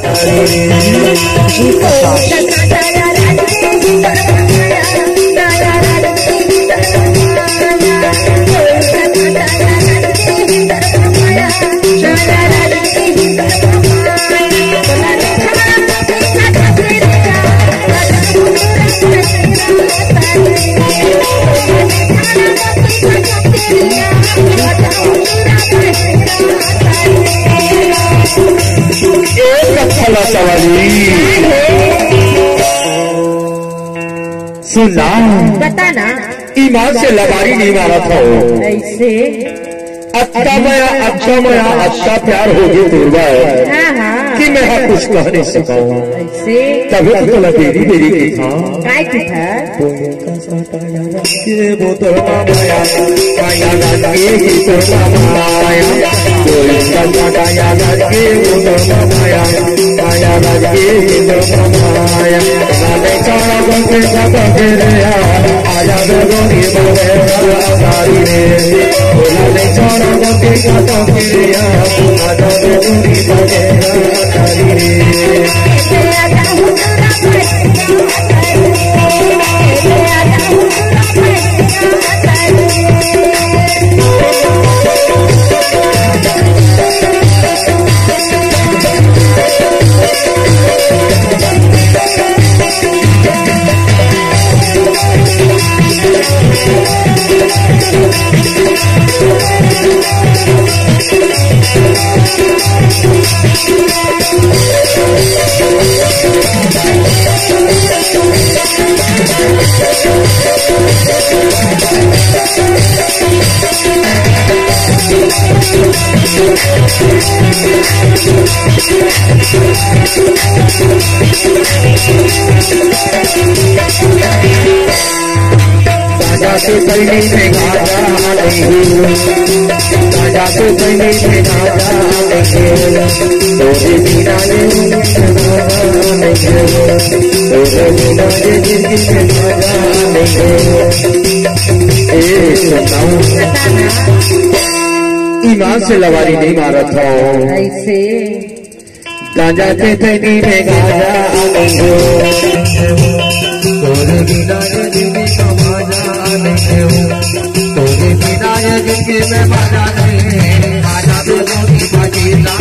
Thank you. सुना बताना ईमान से लबारी नहीं मारा था वो। ऐसे। अच्छा मया अच्छा मया अच्छा प्यार हो गया दुर्गा है हाँ हाँ। कि मैं हाँ कुछ कह नहीं सका। ऐसे। तभी तो तुला मेरी मेरी की था। बोतल माया माया ही तो माया लगे माया माया लगे माया नाले चारा बंदे सब गिरे आया गोरी बोले आधारी रे नाले चारा बंदे सब गिरे आया गोरी राजा के पहले में गाजा नहीं राजा के पहले में गाजा नहीं तोरे बिना नहीं ईमान से लवारी नहीं मारा था। ऐसे। गांजा के थैली में गाजा नहीं तोरे बिना ये ज़िंदगी का मज़ा नहीं तोरे बिना ये ज़िंदगी में मज़ा नहीं आजा तो गोरी बाजी लाना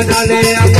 मजा ले